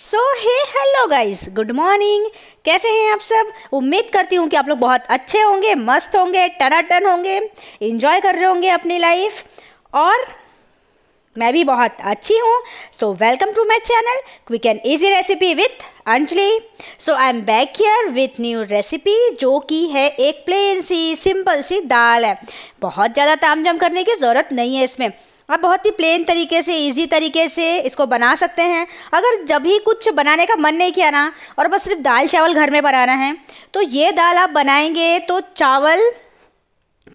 So hey hello guys good morning कैसे हैं आप सब? उम्मीद करती हूँ कि आप लोग बहुत अच्छे होंगे, मस्त होंगे, टनाटन होंगे इन्जॉय कर रहे होंगे अपनी लाइफ और मैं भी बहुत अच्छी हूँ. So welcome to my channel quick and easy recipe with Anjali so I am back here with new recipe जो कि है एक प्लेन सी सिंपल सी दाल है. बहुत ज़्यादा ताम करने की ज़रूरत नहीं है इसमें. आप बहुत ही प्लेन तरीके से इजी तरीके से इसको बना सकते हैं। अगर जब ही कुछ बनाने का मन नहीं किया ना, और बस सिर्फ़ दाल चावल घर में बनाना है तो ये दाल आप बनाएँगे तो चावल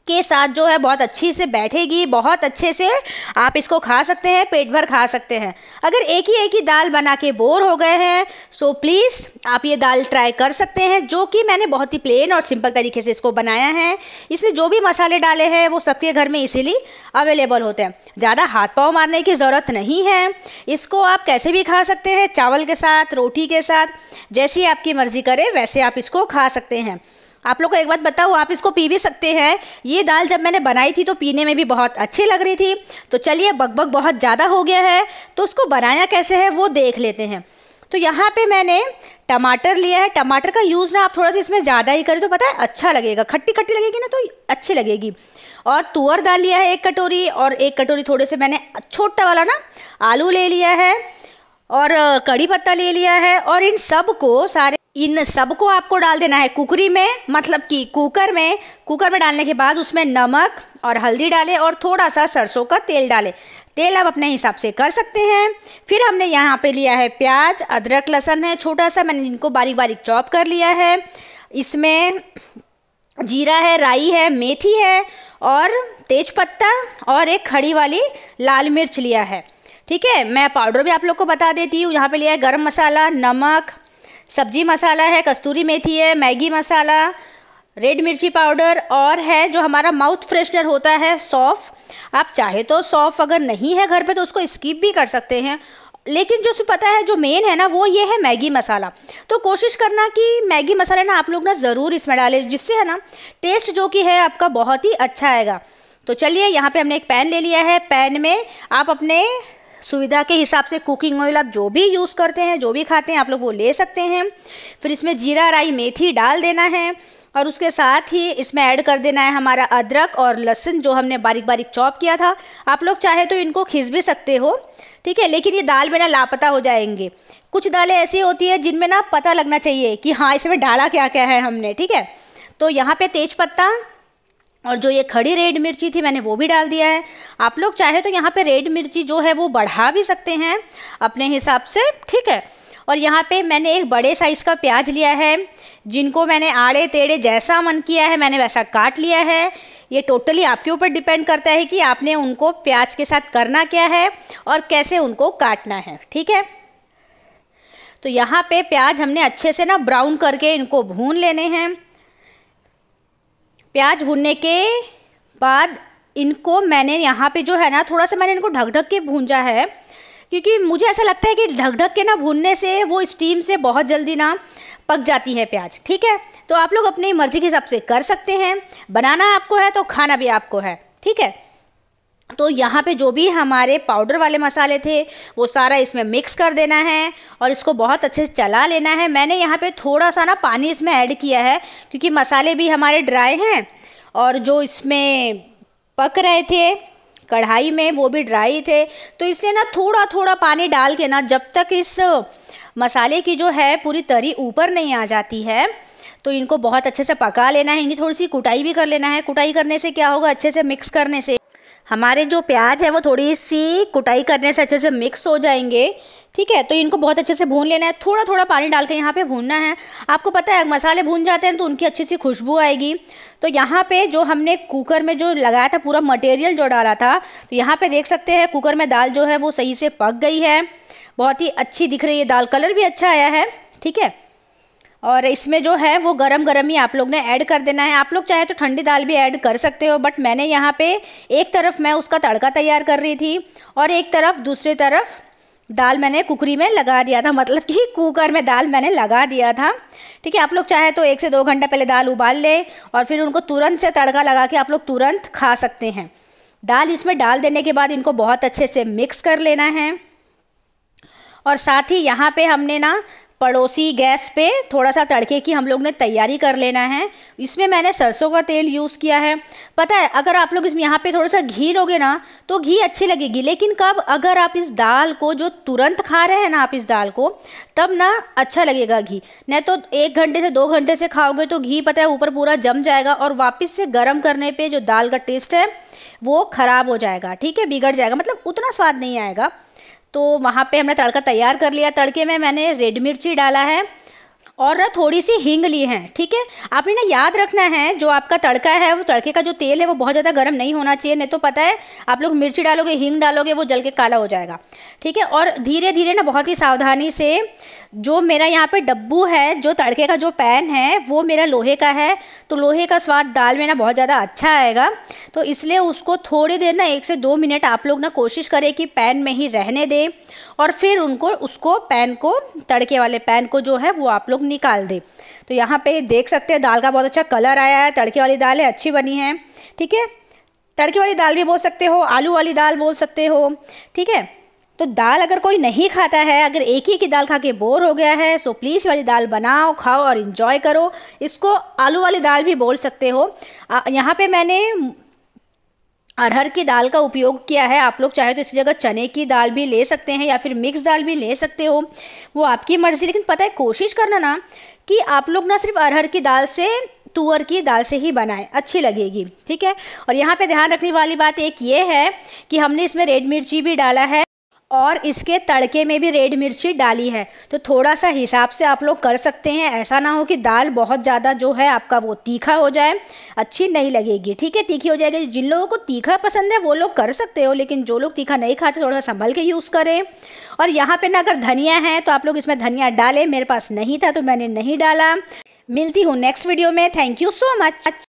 के साथ जो है बहुत अच्छी से बैठेगी, बहुत अच्छे से आप इसको खा सकते हैं, पेट भर खा सकते हैं। अगर एक ही एक ही दाल बना के बोर हो गए हैं सो प्लीज़ आप ये दाल ट्राई कर सकते हैं, जो कि मैंने बहुत ही प्लेन और सिंपल तरीके से इसको बनाया है। इसमें जो भी मसाले डाले हैं, वो सबके घर में इसीलिए अवेलेबल होते हैं। ज़्यादा हाथ पाँव मारने की ज़रूरत नहीं है। इसको आप कैसे भी खा सकते हैं, चावल के साथ, रोटी के साथ, जैसी आपकी मर्ज़ी करे, वैसे आप इसको खा सकते हैं। आप लोग को एक बात बताओ आप इसको पी भी सकते हैं। ये दाल जब मैंने बनाई थी तो पीने में भी बहुत अच्छी लग रही थी। तो चलिए, बकबक बहुत ज़्यादा हो गया है। तो उसको बनाया कैसे है, वो देख लेते हैं। तो यहाँ पे मैंने टमाटर लिया है। टमाटर का यूज़ ना आप थोड़ा सा इसमें ज़्यादा ही करें तो पता है अच्छा लगेगा। खट्टी खट्टी लगेगी ना तो अच्छी लगेगी। और तुअर दाल लिया है एक कटोरी, और एक कटोरी थोड़े से मैंने छोटा वाला ना आलू ले लिया है, और कड़ी पत्ता ले लिया है, और इन सबको सारे इन सबको आपको डाल देना है कुकरी में मतलब कि कुकर में। कुकर में डालने के बाद उसमें नमक और हल्दी डालें और थोड़ा सा सरसों का तेल डालें। तेल आप अपने हिसाब से कर सकते हैं। फिर हमने यहाँ पे लिया है प्याज, अदरक, लहसन है छोटा सा मैंने इनको बारीक बारीक चॉप कर लिया है। इसमें जीरा है, राई है, मेथी है और तेज पत्ता और एक खड़ी वाली लाल मिर्च लिया है। ठीक है, मैं पाउडर भी आप लोग को बता देती हूँ। यहाँ पे लिया है गरम मसाला, नमक सब्ज़ी मसाला है, कस्तूरी मेथी है, मैगी मसाला, रेड मिर्ची पाउडर और है जो हमारा माउथ फ्रेशनर होता है सौफ़ आप चाहे तो सौफ़ अगर नहीं है घर पे तो उसको स्किप भी कर सकते हैं। लेकिन जो पता है, जो मेन है ना, वो ये है मैगी मसाला। तो कोशिश करना कि मैगी मसाला ना आप लोग ना ज़रूर इसमें डालें, जिससे है ना टेस्ट जो कि है आपका बहुत ही अच्छा आएगा। तो चलिए, यहाँ पे हमने एक पैन ले लिया है। पैन में आप अपने सुविधा के हिसाब से कुकिंग ऑयल आप जो भी यूज़ करते हैं, जो भी खाते हैं, आप लोग वो ले सकते हैं। फिर इसमें जीरा, राई, मेथी डाल देना है और उसके साथ ही इसमें ऐड कर देना है हमारा अदरक और लहसुन जो हमने बारीक बारीक चॉप किया था। आप लोग चाहे तो इनको खींच भी सकते हो, ठीक है? लेकिन ये दाल में ना लापता हो जाएँगे। कुछ दालें ऐसी होती है जिनमें ना पता लगना चाहिए कि हाँ इसमें डाला क्या क्या है हमने, ठीक है? तो यहाँ पे तेज पत्ता और जो ये खड़ी रेड मिर्ची थी, मैंने वो भी डाल दिया है। आप लोग चाहे तो यहाँ पे रेड मिर्ची जो है, वो बढ़ा भी सकते हैं अपने हिसाब से, ठीक है? और यहाँ पे मैंने एक बड़े साइज़ का प्याज लिया है, जिनको मैंने आड़े टेढ़े जैसा मन किया है, मैंने वैसा काट लिया है। ये टोटली आपके ऊपर डिपेंड करता है कि आपने उनको प्याज के साथ करना क्या है और कैसे उनको काटना है, ठीक है? तो यहाँ पे प्याज हमने अच्छे से ना ब्राउन करके इनको भून लेने हैं। प्याज भूनने के बाद इनको मैंने यहाँ पे जो है ना, थोड़ा सा मैंने इनको ढक ढक के भूंजा है, क्योंकि मुझे ऐसा लगता है कि ढक ढक के ना भूनने से वो स्टीम से बहुत जल्दी ना पक जाती है प्याज, ठीक है? तो आप लोग अपनी मर्ज़ी के हिसाब से कर सकते हैं। बनाना आपको है तो खाना भी आपको है, ठीक है? तो यहाँ पे जो भी हमारे पाउडर वाले मसाले थे, वो सारा इसमें मिक्स कर देना है और इसको बहुत अच्छे से चला लेना है। मैंने यहाँ पे थोड़ा सा ना पानी इसमें ऐड किया है, क्योंकि मसाले भी हमारे ड्राई हैं और जो इसमें पक रहे थे, कढ़ाई में वो भी ड्राई थे। तो इसलिए ना थोड़ा थोड़ा पानी डाल के ना जब तक इस मसाले की जो है पूरी तरी ऊपर नहीं आ जाती है तो इनको बहुत अच्छे से पका लेना है। इनकी थोड़ी सी कुटाई भी कर लेना है। कुटाई करने से क्या होगा? अच्छे से मिक्स करने से हमारे जो प्याज है वो थोड़ी सी कुटाई करने से अच्छे से मिक्स हो जाएँगे। ठीक है? तो इनको बहुत अच्छे से भून लेना है। थोड़ा थोड़ा पानी डाल के यहाँ पे भूनना है। आपको पता है, मसाले भून जाते हैं तो उनकी अच्छी सी खुशबू आएगी। तो यहाँ पे जो हमने कुकर में जो लगाया था, पूरा मटेरियल जो डाला था तो यहाँ पे देख सकते हैं कुकर में दाल जो है वो सही से पक गई है। बहुत ही अच्छी दिख रही है दाल। कलर भी अच्छा आया है। ठीक है? और इसमें जो है वो गरम गरम ही आप लोग ने ऐड कर देना है। आप लोग चाहे तो ठंडी दाल भी ऐड कर सकते हो, बट मैंने यहाँ पे एक तरफ़ मैं उसका तड़का तैयार कर रही थी और एक तरफ़ दूसरी तरफ़ दाल मैंने कुकरी में लगा दिया था। मतलब कि कुकर में दाल मैंने लगा दिया था। ठीक है, आप लोग चाहे तो एक से दो घंटा पहले दाल उबाल ले और फिर उनको तुरंत से तड़का लगा के आप लोग तुरंत खा सकते हैं। दाल इसमें डाल देने के बाद इनको बहुत अच्छे से मिक्स कर लेना है। और साथ ही यहाँ पे हमने ना पड़ोसी गैस पे थोड़ा सा तड़के की हम लोग ने तैयारी कर लेना है। इसमें मैंने सरसों का तेल यूज़ किया है। पता है, अगर आप लोग इसमें यहाँ पे थोड़ा सा घी लोगे ना तो घी अच्छी लगेगी। लेकिन कब अगर आप इस दाल को जो तुरंत खा रहे हैं ना आप इस दाल को, तब ना अच्छा लगेगा घी। नहीं तो एक घंटे से दो घंटे से खाओगे तो घी पता है ऊपर पूरा जम जाएगा और वापस से गर्म करने पर जो दाल का टेस्ट है, वो ख़राब हो जाएगा। ठीक है? बिगड़ जाएगा। मतलब उतना स्वाद नहीं आएगा। तो वहाँ पे हमने तड़का तैयार कर लिया। तड़के में मैंने रेड मिर्ची डाला है और थोड़ी सी हींग ली है, ठीक है? आपने ना याद रखना है, जो आपका तड़का है, वो तड़के का जो तेल है, वो बहुत ज़्यादा गर्म नहीं होना चाहिए। नहीं तो पता है, आप लोग मिर्ची डालोगे, हींग डालोगे, वो जल के काला हो जाएगा, ठीक है? और धीरे धीरे ना बहुत ही सावधानी से जो मेरा यहाँ पे डब्बू है, जो तड़के का जो पैन है, वो मेरा लोहे का है। तो लोहे का स्वाद दाल में ना बहुत ज़्यादा अच्छा आएगा। तो इसलिए उसको थोड़ी देर ना, एक से दो मिनट आप लोग ना कोशिश करें कि पैन में ही रहने दें और फिर उनको, उसको पैन को, तड़के वाले पैन को जो है, वो आप लोग निकाल दें। तो यहाँ पे देख सकते हैं, दाल का बहुत अच्छा कलर आया है। तड़के वाली दाल है अच्छी बनी है, ठीक है? तड़के वाली दाल भी बोल सकते हो, आलू वाली दाल बोल सकते हो, ठीक है? तो दाल अगर कोई नहीं खाता है, अगर एक ही की दाल खा के बोर हो गया है सो प्लीज़ वाली दाल बनाओ, खाओ और इन्जॉय करो। इसको आलू वाली दाल भी बोल सकते हो। यहाँ पे मैंने अरहर की दाल का उपयोग किया है। आप लोग चाहे तो इसी जगह चने की दाल भी ले सकते हैं या फिर मिक्स दाल भी ले सकते हो। वो आपकी मर्ज़ी, लेकिन पता है, कोशिश करना ना कि आप लोग ना सिर्फ़ अरहर की दाल से तुअर की दाल से ही बनाएँ। अच्छी लगेगी, ठीक है? और यहाँ पे ध्यान रखने वाली बात एक ये है कि हमने इसमें रेड मिर्ची भी डाला है। और इसके तड़के में भी रेड मिर्ची डाली है। तो थोड़ा सा हिसाब से आप लोग कर सकते हैं। ऐसा ना हो कि दाल बहुत ज़्यादा जो है आपका वो तीखा हो जाए, अच्छी नहीं लगेगी। ठीक है, तीखी हो जाएगी। जिन लोगों को तीखा पसंद है, वो लोग कर सकते हो, लेकिन जो लोग तीखा नहीं खाते, थोड़ा संभल के यूज़ करें। और यहाँ पर ना अगर धनिया है तो आप लोग इसमें धनिया डालें। मेरे पास नहीं था तो मैंने नहीं डाला। मिलती हूँ नेक्स्ट वीडियो में। Thank you so much